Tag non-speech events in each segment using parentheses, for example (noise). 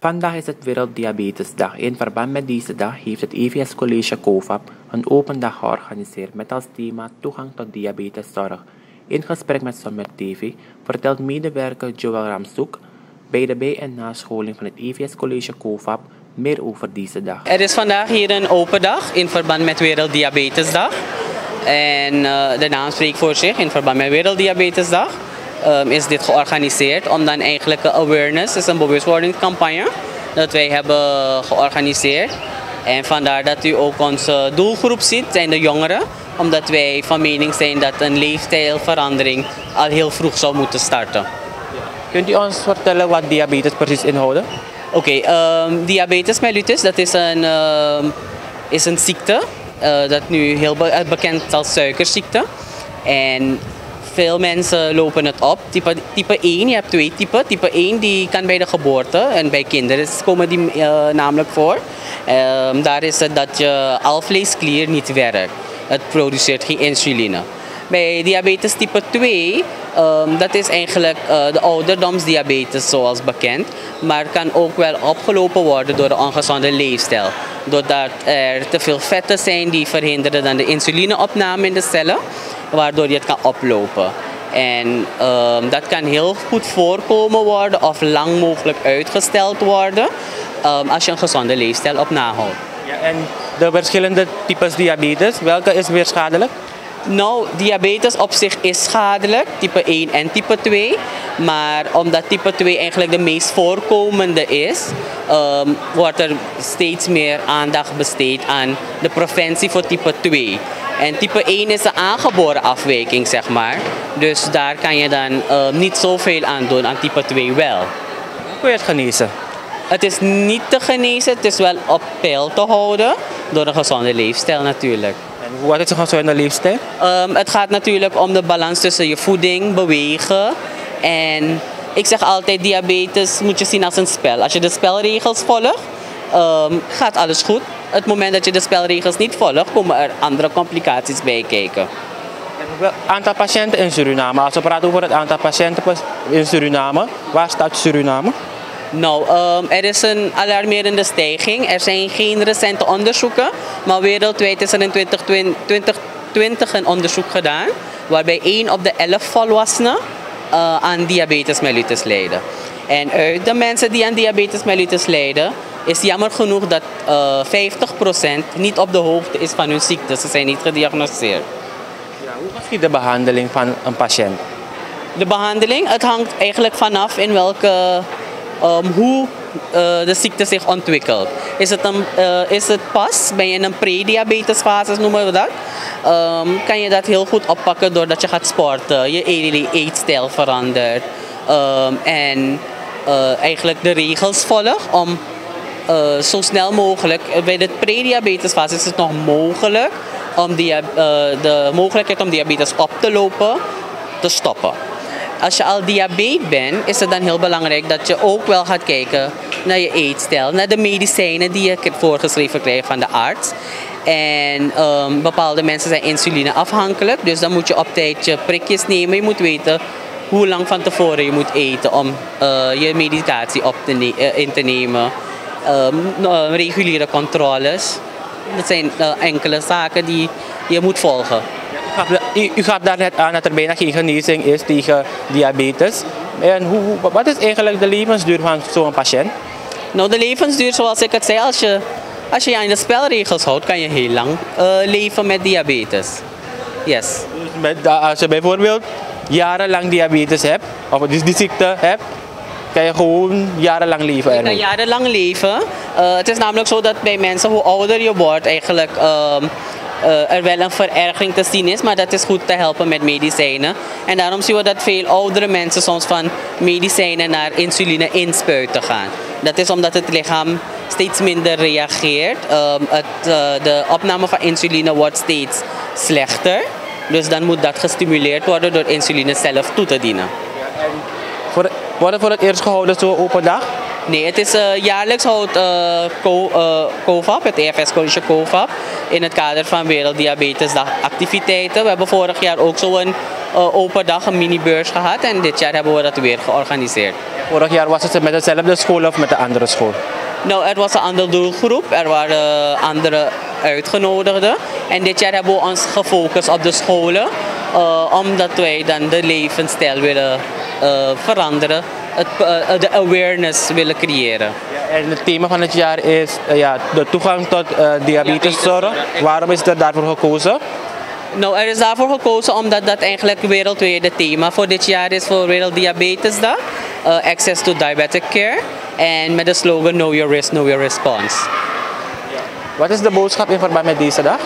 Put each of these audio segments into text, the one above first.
Vandaag is het Werelddiabetesdag. In verband met deze dag heeft het EVS College COVAP een open dag georganiseerd met als thema toegang tot diabeteszorg. In gesprek met Sommer TV vertelt medewerker Joel Ramsoek bij de bij- en nascholing van het EVS College COVAP meer over deze dag. Er is vandaag hier een open dag in verband met Werelddiabetesdag. En eh, de naam spreekt voor zich. In verband met Werelddiabetesdag ehm, is dit georganiseerd om dan eigenlijk een awareness, is een bewustwordingscampagne, dat wij hebben georganiseerd. En vandaar dat u ook onze doelgroep ziet, zijn de jongeren. Omdat wij van mening zijn dat een leefstijlverandering al heel vroeg zou moeten starten. Kunt u ons vertellen wat diabetes precies inhoudt? Oké, ehm, diabetes mellitus, dat is een, ehm, is een ziekte. eh, dat nu heel be- eh, bekend is als suikerziekte. En veel mensen lopen het op. Type, type 1, je hebt twee typen. Type 1 die kan bij de geboorte en bij kinderen komen die eh, namelijk voor. Ehm, daar is het dat je alvleesklier niet werkt. Het produceert geen insuline. Bij diabetes type 2, ehm, dat is eigenlijk eh, de ouderdomsdiabetes zoals bekend. Maar kan ook wel opgelopen worden door een ongezonde leefstijl. Doordat er te veel vetten zijn die verhinderen dan de insulineopname in de cellen. Waardoor je het kan oplopen. En ehm, dat kan heel goed voorkomen worden of lang mogelijk uitgesteld worden. ehm, als je een gezonde leefstijl op nahoudt. Ja, en de verschillende types diabetes, welke is meer schadelijk? Nou, diabetes op zich is schadelijk, type 1 en type 2. Maar omdat type 2 eigenlijk de meest voorkomende is, ehm, wordt er steeds meer aandacht besteed aan de preventie voor type 2. En type 1 is een aangeboren afwijking, zeg maar. Dus daar kan je dan ehm, niet zoveel aan doen, aan type 2 wel. Hoe kun je het genezen? Het is niet te genezen, het is wel op peil te houden door een gezonde leefstijl natuurlijk. En wat is een gezonde leefstijl? Ehm, het gaat natuurlijk om de balans tussen je voeding, bewegen en ik zeg altijd diabetes moet je zien als een spel. Als je de spelregels volgt, ehm, gaat alles goed. Het moment dat je de spelregels niet volgt, komen er andere complicaties bij kijken. Het aantal patiënten in Suriname. Als we praten over het aantal patiënten in Suriname, waar staat Suriname? Nou, ehm, er is een alarmerende stijging. Er zijn geen recente onderzoeken, maar wereldwijd is er in 2020, 2020 een onderzoek gedaan waarbij 1 op de 11 volwassenen eh, aan diabetes mellitus lijden. En uit de mensen die aan diabetes mellitus lijden, is jammer genoeg dat eh 50% niet op de hoogte is van hun ziekte. Ze zijn niet gediagnosticeerd. Ja, hoe geschiet de behandeling van een patiënt? De behandeling, het hangt eigenlijk vanaf in welke, ehm, hoe eh, de ziekte zich ontwikkelt. Is het, een, eh, is het pas, ben je in een prediabetesfase noemen we dat, ehm, kan je dat heel goed oppakken doordat je gaat sporten, je eet- eetstijl verandert ehm, en eh, eigenlijk de regels volgt om eh, zo snel mogelijk, eh, bij de prediabetesfase is het nog mogelijk om eh, de mogelijkheid om diabetes op te lopen te stoppen. Als je al diabetes bent, is het dan heel belangrijk dat je ook wel gaat kijken naar je eetstijl, naar de medicijnen die je voorgeschreven krijgt van de arts. En ehm, bepaalde mensen zijn insulineafhankelijk, dus dan moet je op tijd je prikjes nemen. Je moet weten hoe lang van tevoren je moet eten om je medicatie op te in te nemen. Ehm, nou, reguliere controles. Dat zijn eh, enkele zaken die je moet volgen. U u, gaf daar net aan dat er bijna geen genezing is tegen diabetes. En hoe, wat is eigenlijk de levensduur van zo'n patiënt? Nou, de levensduur, zoals ik het zei, als je als je aan de spelregels houdt, kan je heel lang eh, leven met diabetes. Yes. Dus met, als je bijvoorbeeld jarenlang diabetes hebt, of dus die ziekte hebt, kan je gewoon jarenlang leven Je kan jarenlang leven. Het is namelijk zo dat bij mensen, hoe ouder je wordt, eigenlijk ehm, eh, er wel een verergering te zien is. Maar dat is goed te helpen met medicijnen. En daarom zien we dat veel oudere mensen soms van medicijnen naar insuline inspuiten gaan. Dat is omdat het lichaam steeds minder reageert. Ehm, het, eh, de opname van insuline wordt steeds slechter. Dus dan moet dat gestimuleerd worden door insuline zelf toe te dienen. Voor, wordt er voor het eerst gehouden zo'n open dag? Nee, het is eh, jaarlijks houdt Co- COVAP, het EFS College COVAP, in het kader van Werelddiabetesdag activiteiten. We hebben vorig jaar ook zo'n uh, open dag, een minibeurs gehad. En dit jaar hebben we dat weer georganiseerd. Vorig jaar was het met dezelfde school of met de andere school? Nou, er was een andere doelgroep. Er waren andere uitgenodigden. En dit jaar hebben we ons gefocust op de scholen. Uh, omdat wij dan de levensstijl willen uh, veranderen. Het, uh, de awareness willen creëren. Ja, en het thema van het jaar is ja, de toegang tot diabeteszorg. Waarom is er daarvoor gekozen? Nou, er is daarvoor gekozen omdat dat eigenlijk wereldwijd het thema voor dit jaar is voor Werelddiabetesdag. Uh, access to diabetic care. En met de slogan Know Your Risk, Know Your Response. Wat is de boodschap in verband met deze dag?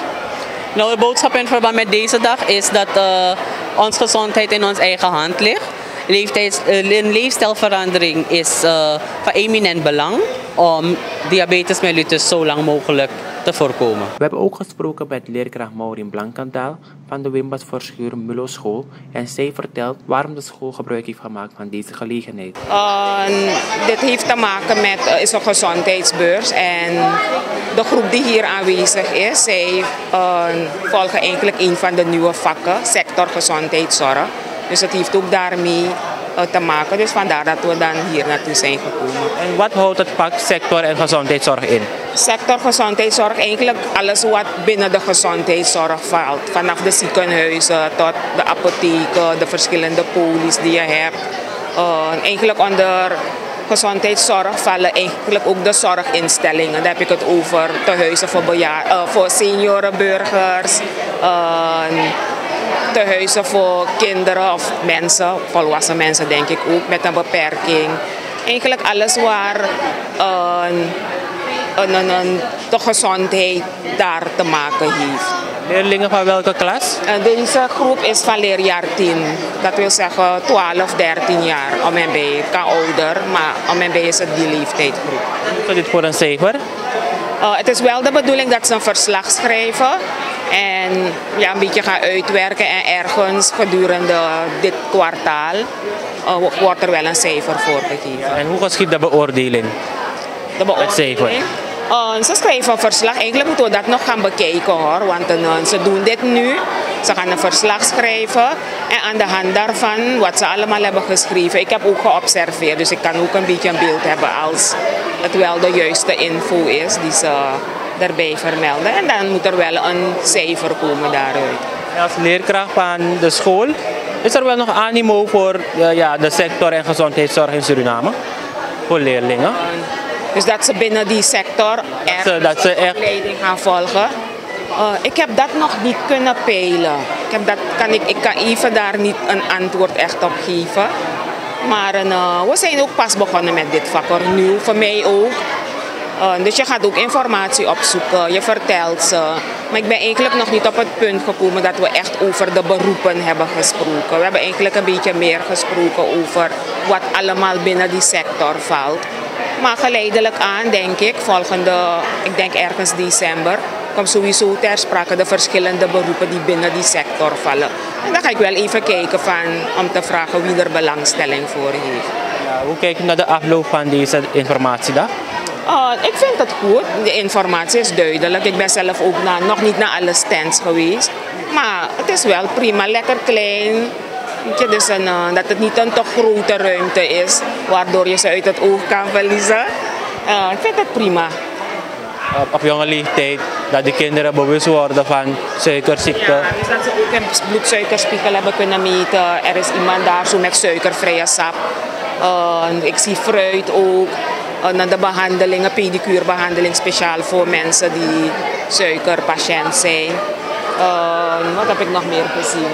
Nou, de boodschap in verband met deze dag is dat uh, onze gezondheid in onze eigen hand ligt. Leeftijds, een leefstijlverandering is uh, van eminent belang om diabetes mellitus zo lang mogelijk te voorkomen. We hebben ook gesproken met leerkracht Maureen Blankendaal van de Wimbas Verschuur Mulo School en zij vertelt waarom de school gebruik heeft gemaakt van deze gelegenheid. Uh, dit heeft te maken met uh, is een gezondheidsbeurs en de groep die hier aanwezig is, zij uh, volgen eigenlijk een van de nieuwe vakken, sector gezondheidszorg. Dus het heeft ook daarmee te maken. Dus vandaar dat we dan hier naartoe zijn gekomen. En wat houdt het pak sector en gezondheidszorg in? Sector gezondheidszorg, eigenlijk alles wat binnen de gezondheidszorg valt. Vanaf de ziekenhuizen tot de apotheken, de verschillende polies die je hebt. Uh, eigenlijk onder gezondheidszorg vallen eigenlijk ook de zorginstellingen. Daar heb ik het over tehuizen voor, bejaard, uh, voor seniorenburgers. Uh, tehuizen voor kinderen of mensen, volwassen mensen denk ik ook, met een beperking. Eigenlijk alles waar een, een, een, een, de gezondheid daar te maken heeft. Leerlingen van welke klas? Deze groep is van leerjaar 10. Dat wil zeggen 12, 13 jaar om en bij. Kan ouder, maar om en bij is het die leeftijdsgroep. Wat is dit voor een cijfer? Uh, het is wel de bedoeling dat ze een verslag schrijven en ja, een beetje gaan uitwerken. En ergens gedurende dit kwartaal uh, wordt er wel een cijfer voor gegeven. En hoe geschiet de beoordeling? De beoordeling? Uh, ze schrijven een verslag. Eigenlijk moeten we dat nog gaan bekijken hoor. Want uh, ze doen dit nu. Ze gaan een verslag schrijven. En aan de hand daarvan, wat ze allemaal hebben geschreven. Ik heb ook geobserveerd. Dus ik kan ook een beetje een beeld hebben als het wel de juiste info is die ze daarbij vermelden. En dan moet er wel een cijfer komen daaruit. Als leerkracht van de school, is er wel nog animo voor uh, ja, de sector en gezondheidszorg in Suriname? Voor leerlingen? Dus dat ze binnen die sector dat dat ze echt... leiding gaan volgen. Uh, ik heb dat nog niet kunnen peilen. Ik, heb dat, kan ik, ik kan even daar niet een antwoord echt op geven. Maar uh, we zijn ook pas begonnen met dit vak. Nu, voor mij ook. Uh, dus je gaat ook informatie opzoeken, je vertelt ze. Maar ik ben eigenlijk nog niet op het punt gekomen dat we echt over de beroepen hebben gesproken. We hebben eigenlijk een beetje meer gesproken over wat allemaal binnen die sector valt. Maar geleidelijk aan, denk ik, volgende, ik denk ergens december, komt sowieso ter sprake de verschillende beroepen die binnen die sector vallen. En dan ga ik wel even kijken van, om te vragen wie er belangstelling voor heeft. Ja, hoe kijk je naar de afloop van deze informatiedag? Uh, ik vind het goed. De informatie is duidelijk. Ik ben zelf ook na, nog niet naar alle stands geweest. Maar het is wel prima, lekker klein. Dus een, uh, dat het niet een te grote ruimte is, waardoor je ze uit het oog kan verliezen. Uh, ik vind het prima. Op, op, jonge leeftijd, dat de kinderen bewust worden van suikerziekte. Ja, dus dat ze ook een bloedsuikerspiegel hebben kunnen meten. Er is iemand daar zo met suikervrije sap. ik zie fruit ook naar de behandelingen, pedicurebehandeling speciaal voor mensen die suikerpatiënt zijn. Uh, wat heb ik nog meer gezien?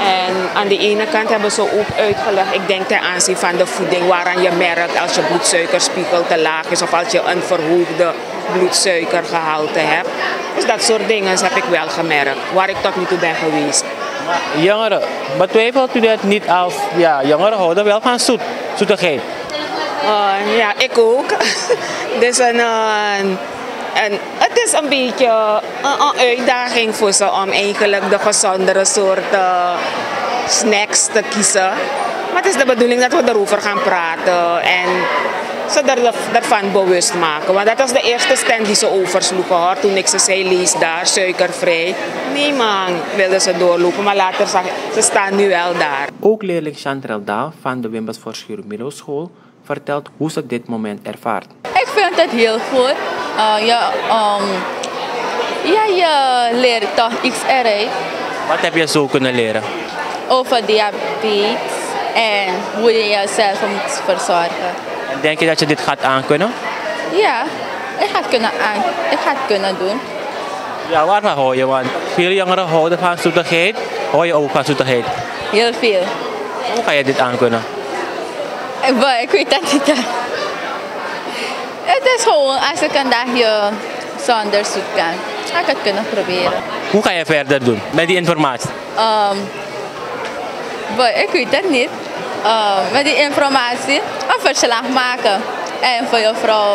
En aan de ene kant hebben ze ook uitgelegd, ik denk ten aanzien van de voeding, waaraan je merkt als je bloedsuikerspiegel te laag is of als je een verhoogde bloedsuikergehalte hebt. Dus dat soort dingen heb ik wel gemerkt, waar ik tot nu toe ben geweest. Jongeren, betwijfelt u dat niet als, ja, jongeren houden wel van zoet, zoetigheid? Uh, ja, ik ook. (laughs) dus een, uh, en het is een beetje een, een, uitdaging voor ze om eigenlijk de gezondere soorten snacks te kiezen. Maar het is de bedoeling dat we erover gaan praten. En ze er, ervan bewust maken. Want dat was de eerste stand die ze oversloegen hoor. Toen ik ze zei, lees daar, suikervrij. Nee man, wilden ze doorlopen. Maar later zag ze staan nu wel daar. Ook leerling Chantrel Daal van de Wimbes voor Schuur School vertelt hoe ze dit moment ervaart. Ik vind het heel goed. Uh, ja, um, ja, je leert toch iets eruit. Wat heb je zo kunnen leren? Over diabetes en hoe je jezelf moet verzorgen. En denk je dat je dit gaat aankunnen? Ja, ik ga het kunnen, aan, ik ga het kunnen doen. Ja, waarvan hou je? Want veel jongeren houden van zoetigheid. Hou je ook van zoetigheid? Heel veel. Hoe ga je dit aankunnen? Ik, ik weet dat niet. Het is gewoon als ik een dagje zonder zoet kan, ga ik het kunnen proberen. Hoe ga je verder doen met die informatie? Um, ik weet het niet. Met die informatie een verslag maken en voor je vrouw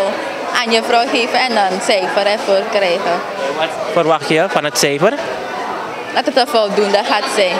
aan je vrouw geven en een cijfer ervoor krijgen. Wat verwacht je van het cijfer? Dat het een voldoende gaat zijn.